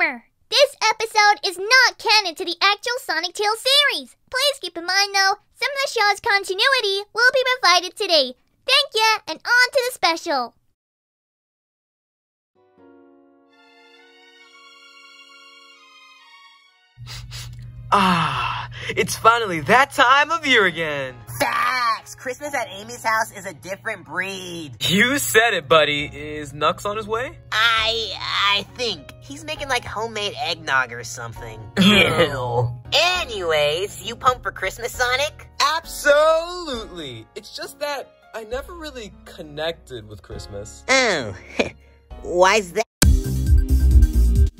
Disclaimer! This episode is not canon to the actual Sonic Tales series. Please keep in mind, though, some of the show's continuity will be provided today. Thank ya, and on to the special. Ah, it's finally that time of year again. Facts! Christmas at Amy's house is a different breed. You said it, buddy. Is Nux on his way? I I think he's making like homemade eggnog or something. Ew. Anyways, you pumped for Christmas, Sonic? Absolutely. It's just that I never really connected with Christmas. Oh, why's that?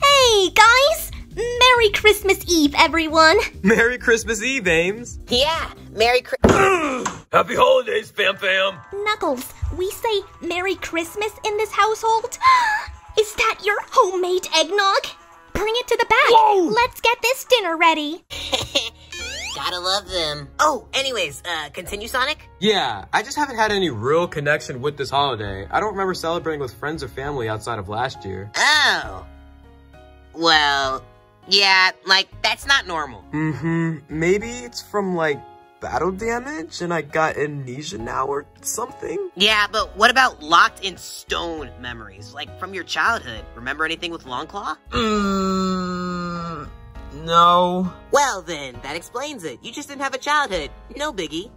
Hey, guys! Merry Christmas Eve, everyone! Merry Christmas Eve, Ames. Yeah, Merry Christmas. Happy holidays, fam fam. Knuckles, we say Merry Christmas in this household? Is that your homemade eggnog? Bring it to the back. Whoa! Let's get this dinner ready. Gotta love them. Oh, anyways, uh, continue, Sonic? Yeah, I just haven't had any real connection with this holiday. I don't remember celebrating with friends or family outside of last year. Oh. Well, yeah, like, that's not normal. Mm-hmm. Maybe it's from like battle damage and I got amnesia now or something? Yeah, but what about locked in stone memories? Like from your childhood? Remember anything with Longclaw? Mmm. No. Well, then, that explains it. You just didn't have a childhood. No biggie.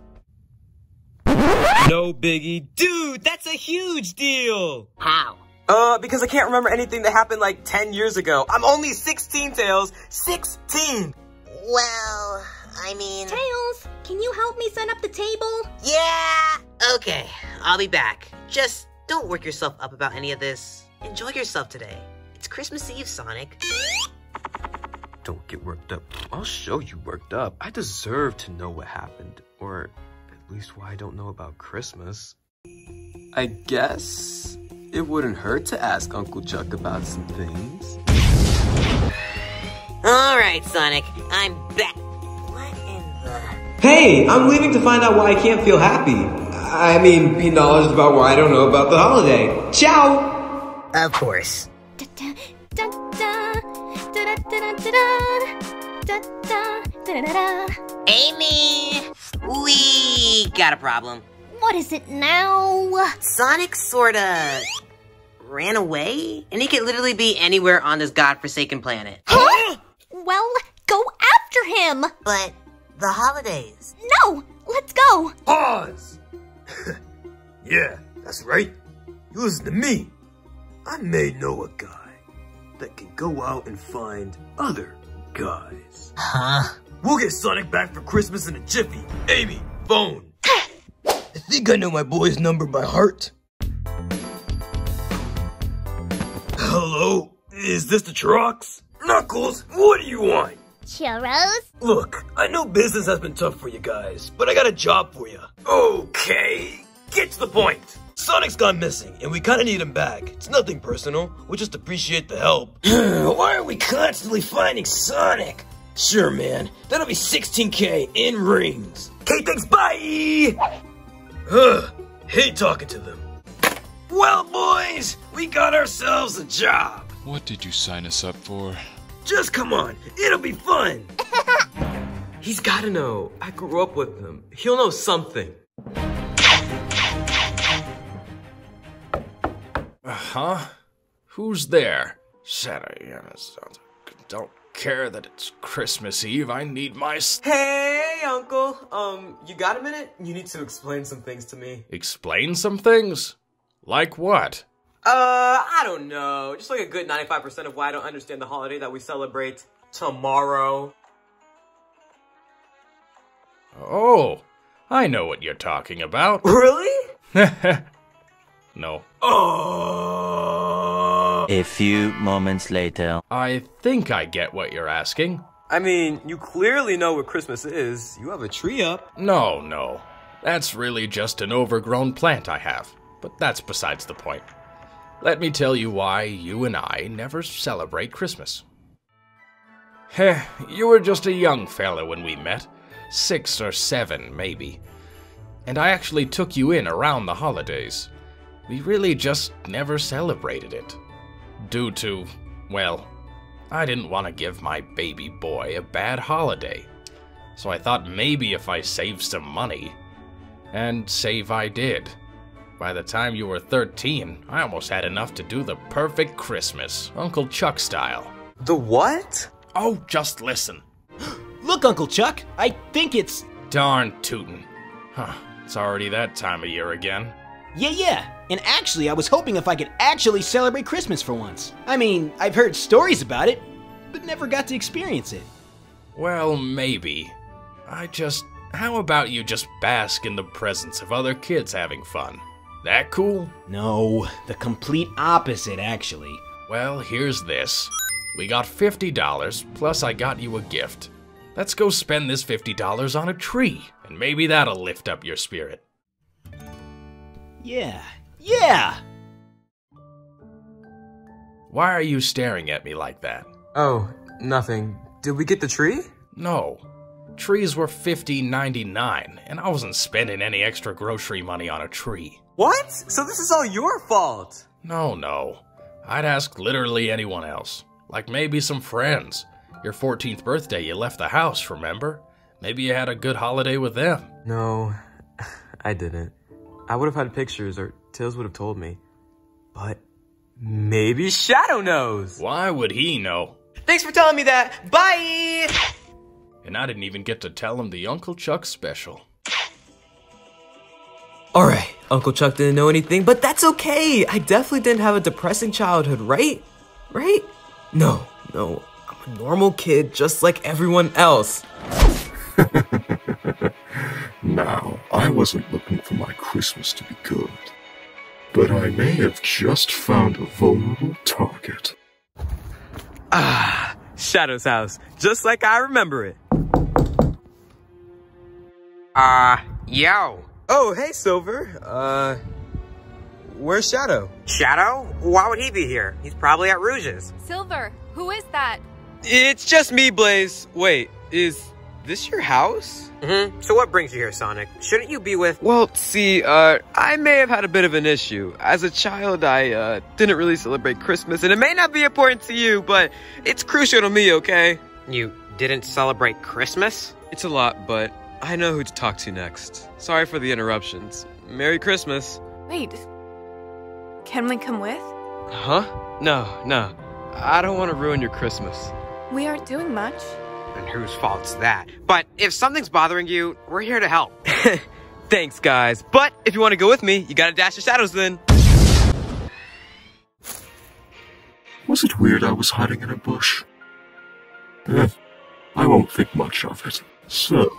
No biggie. Dude, that's a huge deal! How? Uh, because I can't remember anything that happened like 10 years ago. I'm only 16, Tails. 16! Well, I mean. Tails, can you help me set up the table? Yeah! Okay, I'll be back. Just don't work yourself up about any of this. Enjoy yourself today. It's Christmas Eve, Sonic. Don't get worked up. I'll show you worked up. I deserve to know what happened, or at least why I don't know about Christmas. I guess it wouldn't hurt to ask Uncle Chuck about some things. Alright, Sonic, I'm back. What in the. Hey, I'm leaving to find out why I can't feel happy. I mean, be knowledgeable about why I don't know about the holiday. Ciao! Of course. Amy! We got a problem. What is it now? Sonic sorta ran away? And he could literally be anywhere on this godforsaken planet. Huh? Well, go after him! But the holidays. No! Let's go! Pause! yeah, that's right. You listen to me. I may know a guy that can go out and find other guys. Huh? We'll get Sonic back for Christmas in a jiffy. Amy, phone. I think I know my boy's number by heart. Hello? Is this the trucks? Knuckles, what do you want? Churros? Look, I know business has been tough for you guys, but I got a job for you. Okay, get to the point. Sonic's gone missing, and we kinda need him back. It's nothing personal, we just appreciate the help. Why are we constantly finding Sonic? Sure, man, that'll be 16k in rings. Okay, thanks, bye! Ugh, hate talking to them. Well, boys, we got ourselves a job. What did you sign us up for? Just come on, it'll be fun. He's gotta know. I grew up with him. He'll know something. Uh huh? Who's there? Saturday. Don't care that it's Christmas Eve. I need my. s- Hey, Uncle. Um, you got a minute? You need to explain some things to me. Explain some things? Like what? Uh, I don't know. Just like a good 95% of why I don't understand the holiday that we celebrate tomorrow. Oh, I know what you're talking about. Really? no. Oh. A few moments later. I think I get what you're asking. I mean, you clearly know what Christmas is. You have a tree up. No, no. That's really just an overgrown plant I have. But that's besides the point. Let me tell you why you and I never celebrate Christmas. Heh, you were just a young fella when we met. Six or seven, maybe. And I actually took you in around the holidays. We really just never celebrated it. Due to, well, I didn't want to give my baby boy a bad holiday. So I thought maybe if I saved some money. And save I did. By the time you were 13, I almost had enough to do the perfect Christmas, Uncle Chuck style. The what? Oh, just listen. Look, Uncle Chuck, I think it's. Darn tootin'. Huh, it's already that time of year again. Yeah, yeah. And actually, I was hoping if I could actually celebrate Christmas for once. I mean, I've heard stories about it, but never got to experience it. Well, maybe. I just. How about you just bask in the presence of other kids having fun? That cool? No, the complete opposite, actually. Well, here's this. We got $50, plus I got you a gift. Let's go spend this $50 on a tree, and maybe that'll lift up your spirit. Yeah, yeah! Why are you staring at me like that? Oh, nothing. Did we get the tree? No. Trees were $50.99, and I wasn't spending any extra grocery money on a tree. What? So this is all your fault? No, no. I'd ask literally anyone else. Like maybe some friends. Your 14th birthday, you left the house, remember? Maybe you had a good holiday with them. No, I didn't. I would have had pictures, or Tails would have told me. But maybe Shadow knows. Why would he know? Thanks for telling me that. Bye! And I didn't even get to tell him the Uncle Chuck special. Alright, Uncle Chuck didn't know anything, but that's okay. I definitely didn't have a depressing childhood, right? Right? No, no. I'm a normal kid just like everyone else. now, I wasn't looking for my Christmas to be good, but I may have just found a vulnerable target. Ah, Shadow's house, just like I remember it. Uh, yo. Oh, hey, Silver. Uh, where's Shadow? Shadow? Why would he be here? He's probably at Rouge's. Silver, who is that? It's just me, Blaze. Wait, is this your house? Mm-hmm. So what brings you here, Sonic? Shouldn't you be with... Well, see, uh, I may have had a bit of an issue. As a child, I, uh, didn't really celebrate Christmas, and it may not be important to you, but it's crucial to me, okay? You didn't celebrate Christmas? It's a lot, but I know who to talk to next. Sorry for the interruptions. Merry Christmas. Wait. Can we come with? Huh? No, no. I don't want to ruin your Christmas. We aren't doing much. And whose fault's that? But if something's bothering you, we're here to help. Thanks, guys. But if you want to go with me, you gotta dash the shadows then. Was it weird I was hiding in a bush? Eh, I won't think much of it. So,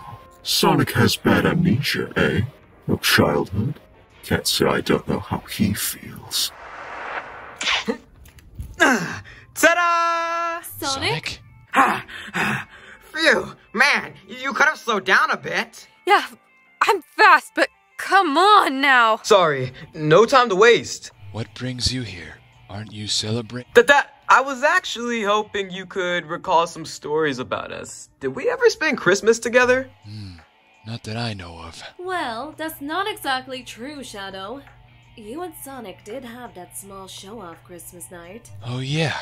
Sonic has bad amnesia, eh? No childhood? Can't say I don't know how he feels. Ta-da! Sonic? Phew, man, you could have slowed down a bit. Yeah, I'm fast, but come on now. Sorry, no time to waste. What brings you here? Aren't you celebrating? That that I was actually hoping you could recall some stories about us. Did we ever spend Christmas together? Hmm, not that I know of. Well, that's not exactly true, Shadow. You and Sonic did have that small show off Christmas night. Oh, yeah.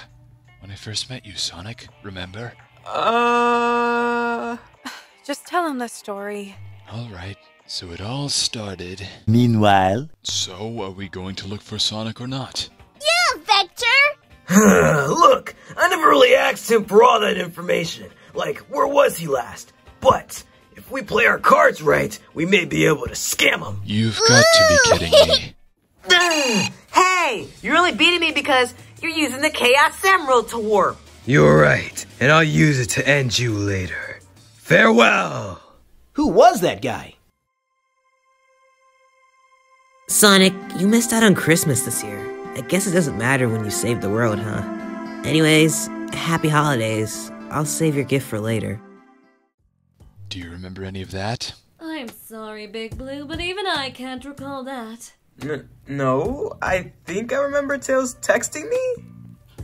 When I first met you, Sonic, remember? Uh. Just tell him the story. Alright, so it all started. Meanwhile. So, are we going to look for Sonic or not? Yeah, Look, I never really asked him for all that information. Like, where was he last? But, if we play our cards right, we may be able to scam him. You've got to be kidding me. hey, you're only beating me because you're using the Chaos Emerald to warp. You're right, and I'll use it to end you later. Farewell! Who was that guy? Sonic, you missed out on Christmas this year. I guess it doesn't matter when you save the world, huh? Anyways, happy holidays. I'll save your gift for later. Do you remember any of that? I'm sorry, Big Blue, but even I can't recall that. N no, I think I remember Tails texting me?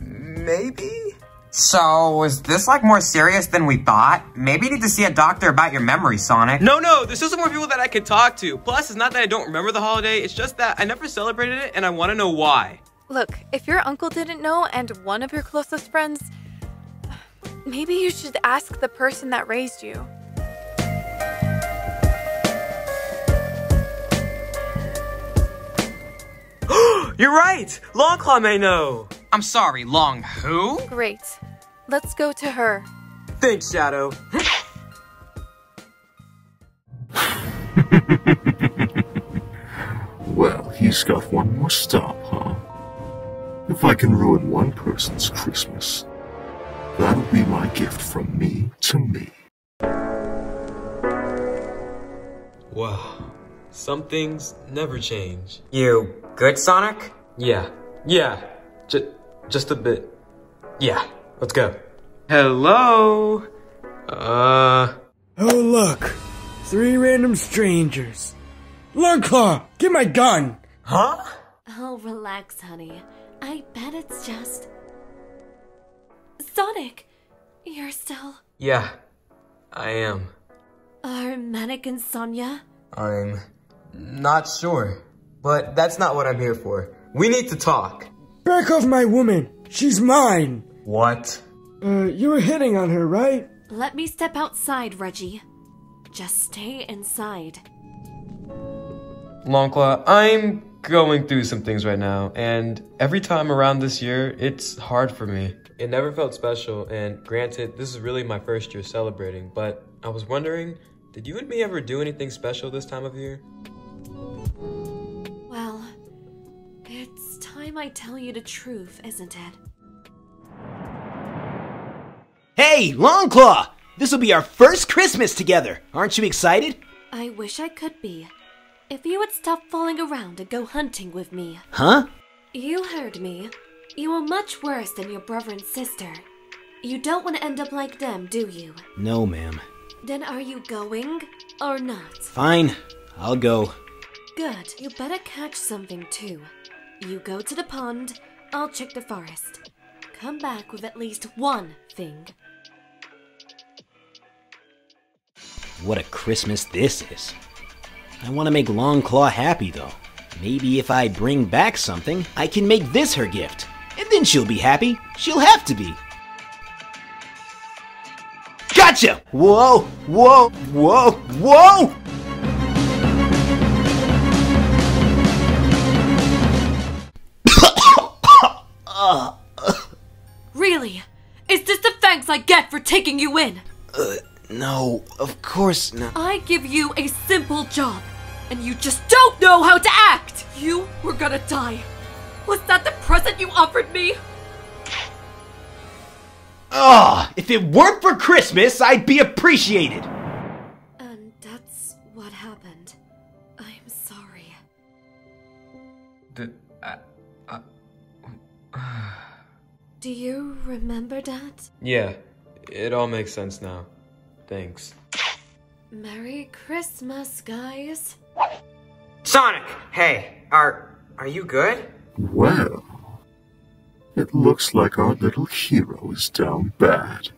Maybe? So, is this like more serious than we thought? Maybe you need to see a doctor about your memory, Sonic. No, no, there's still some more people that I could talk to. Plus, it's not that I don't remember the holiday, it's just that I never celebrated it and I want to know why. Look, if your uncle didn't know and one of your closest friends, Maybe you should ask the person that raised you. You're right! Longclaw may know! I'm sorry, Long who? Great. Let's go to her. Thanks, Shadow. Well, he's got one more stop, huh? If I can ruin one person's Christmas, that'll be my gift from me to me. Wow. Some things never change. You good, Sonic? Yeah. Yeah. Just, just a bit. Yeah. Let's go. Hello? Uh. Oh, look. Three random strangers. Longclaw, get my gun! Huh? Oh, relax, honey. I bet it's just. Sonic! You're still. Yeah. I am. Are Manic and Sonia? I'm not sure. But that's not what I'm here for. We need to talk. Back off my woman! She's mine! What? Uh, you were hitting on her, right? Let me step outside, Reggie. Just stay inside. Longclaw, I'm going through some things right now, and every time around this year, it's hard for me. It never felt special, and granted, this is really my first year celebrating, but I was wondering, did you and me ever do anything special this time of year? Time I tell you the truth, isn't it? Hey, Longclaw! This'll be our first Christmas together. Aren't you excited? I wish I could be. If you would stop fooling around and go hunting with me. Huh? You heard me. You are much worse than your brother and sister. You don't want to end up like them, do you? No, ma'am. Then are you going or not? Fine. I'll go. Good. You better catch something too. You go to the pond, I'll check the forest. Come back with at least one thing. What a Christmas this is. I want to make Longclaw happy, though. Maybe if I bring back something, I can make this her gift. And then she'll be happy. She'll have to be. Gotcha! Whoa, whoa, whoa, whoa! I get for taking you in? Uh, no, of course not. I give you a simple job, and you just don't know how to act! You were gonna die. Was that the present you offered me? Ah, if it weren't for Christmas, I'd be appreciated. And that's what happened. I'm sorry. The, uh, uh, Do you remember that? yeah, it all makes sense now. Thanks. Merry Christmas, guys. Sonic! Hey, are are you good? Well, it looks like our little hero is down bad.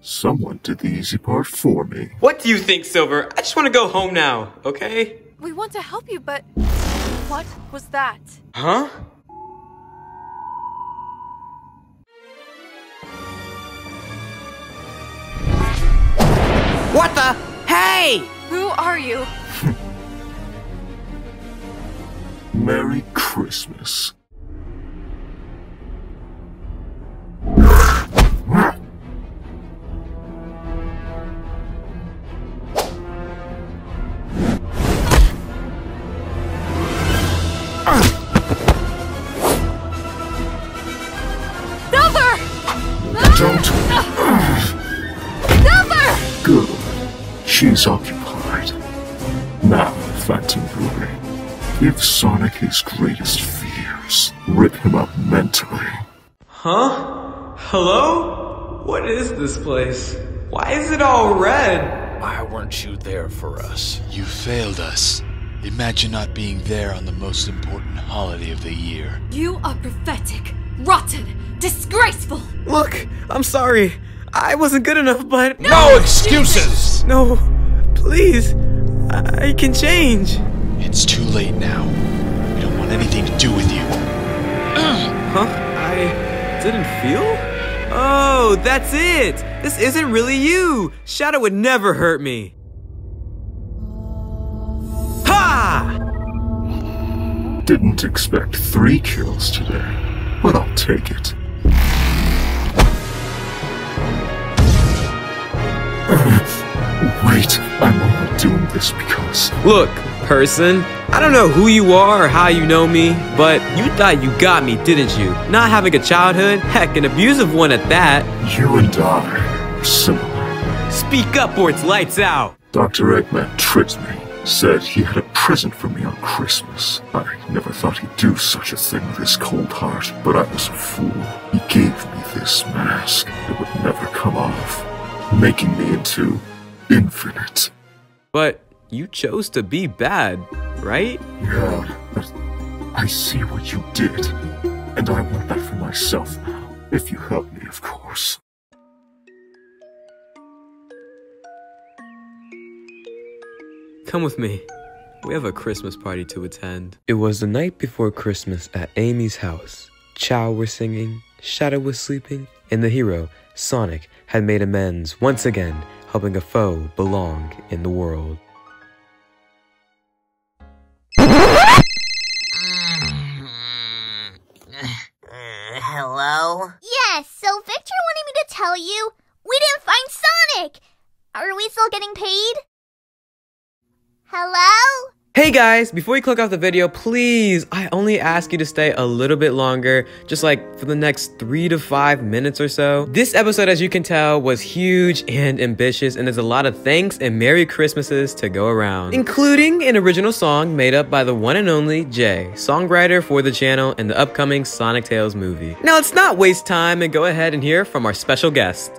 Someone did the easy part for me. What do you think, Silver? I just want to go home now, okay? We want to help you, but what was that? Huh? What the? Hey! Who are you? Merry Christmas. Hello? What is this place? Why is it all red? Why weren't you there for us? You failed us. Imagine not being there on the most important holiday of the year. You are prophetic, rotten, disgraceful. Look, I'm sorry. I wasn't good enough, but. No excuses! No, please. I can change. It's too late now. We don't want anything to do with you. Huh? I didn't feel? Oh, that's it! This isn't really you! Shadow would never hurt me! Ha! Didn't expect three kills today, but I'll take it. Wait, I'm only doing this because. Look, person, I don't know who you are or how you know me, but you thought you got me, didn't you? Not having a childhood? Heck, an abusive one at that. You and I are similar. Speak up or it's lights out. Dr. Eggman tricked me. Said he had a present for me on Christmas. I never thought he'd do such a thing with his cold heart, but I was a fool. He gave me this mask. It would never come off, making me into infinite. But you chose to be bad, right? Yeah, but I see what you did, and I want that for myself now. If you help me, of course. Come with me. We have a Christmas party to attend. It was the night before Christmas at Amy's house. Chao was singing, Shadow was sleeping, and the hero, Sonic, had made amends once again, helping a foe belong in the world. Tell you we didn't find Sonic! Are we still getting paid? Hello? Hey guys, before you click off the video, please, I only ask you to stay a little bit longer, just like for the next three to five minutes or so. This episode, as you can tell, was huge and ambitious, and there's a lot of thanks and Merry Christmases to go around, including an original song made up by the one and only Jay, songwriter for the channel and the upcoming Sonic Tales movie. Now let's not waste time and go ahead and hear from our special guest.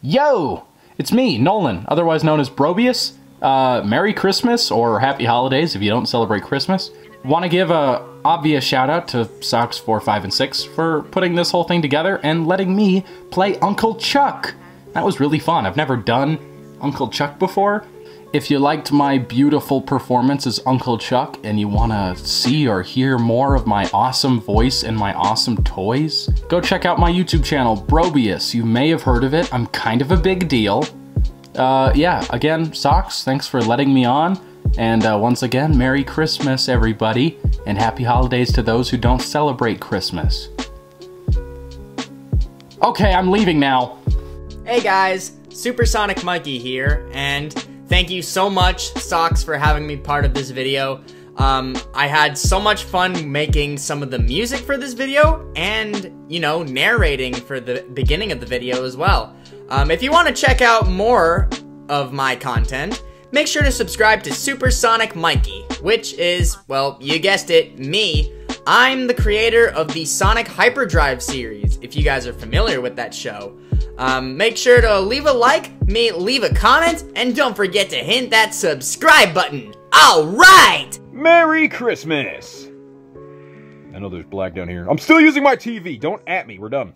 Yo! It's me, Nolan, otherwise known as Brobius. Uh, Merry Christmas or Happy Holidays if you don't celebrate Christmas. Want to give a obvious shout out to Socks 4, 5, and 6 for putting this whole thing together and letting me play Uncle Chuck. That was really fun. I've never done Uncle Chuck before. If you liked my beautiful performance as Uncle Chuck and you want to see or hear more of my awesome voice and my awesome toys, go check out my YouTube channel, Brobius. You may have heard of it. I'm kind of a big deal. Uh, yeah, again, Socks, thanks for letting me on. And uh, once again, Merry Christmas, everybody, and Happy Holidays to those who don't celebrate Christmas. Okay, I'm leaving now. Hey guys, Supersonic Mikey here, and thank you so much, Socks, for having me part of this video. Um, I had so much fun making some of the music for this video, and, you know, narrating for the beginning of the video as well. Um, if you want to check out more of my content, make sure to subscribe to Supersonic Mikey, which is, well, you guessed it, me. I'm the creator of the Sonic Hyperdrive series, if you guys are familiar with that show. Um, make sure to leave a like, me leave a comment, and don't forget to hit that subscribe button. Alright! Merry Christmas! I know there's black down here. I'm still using my TV. Don't at me. We're done.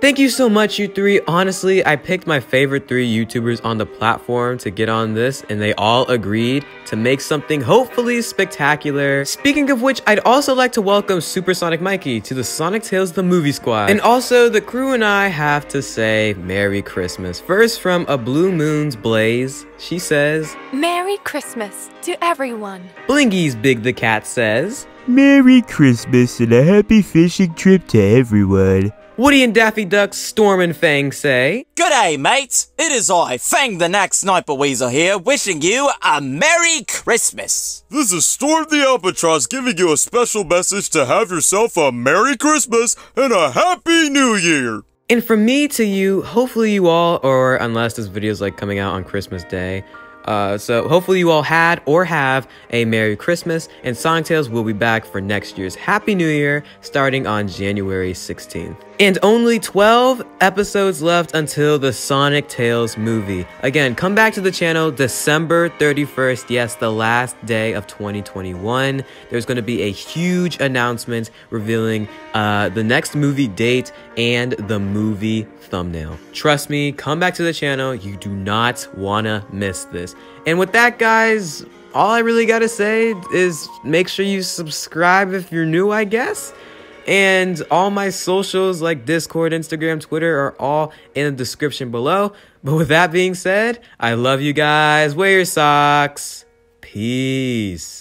Thank you so much, you three. Honestly, I picked my favorite three YouTubers on the platform to get on this, and they all agreed to make something hopefully spectacular. Speaking of which, I'd also like to welcome Supersonic Mikey to the Sonic Tales The Movie Squad. And also, the crew and I have to say Merry Christmas. First, from A Blue Moon's Blaze, she says, Merry Christmas to everyone. Blingy's Big the Cat says, Merry Christmas and a happy fishing trip to everyone. Woody and Daffy Duck's Storm and Fang say, G'day, mates. It is I, Fang the Nack Sniper Weasel here, wishing you a Merry Christmas. This is Storm the Albatross giving you a special message to have yourself a Merry Christmas and a Happy New Year. And from me to you, hopefully you all, or unless this video is like coming out on Christmas Day, uh, so hopefully you all had or have a Merry Christmas, and Sonic Tales will be back for next year's Happy New Year starting on January 16th. And only 12 episodes left until the Sonic Tales movie. Again, come back to the channel December 31st, yes, the last day of 2021. There's going to be a huge announcement revealing uh, the next movie date and the movie thumbnail. Trust me, come back to the channel. You do not want to miss this. And with that, guys, all I really got to say is make sure you subscribe if you're new, I guess. And all my socials like Discord, Instagram, Twitter are all in the description below. But with that being said, I love you guys. Wear your socks. Peace.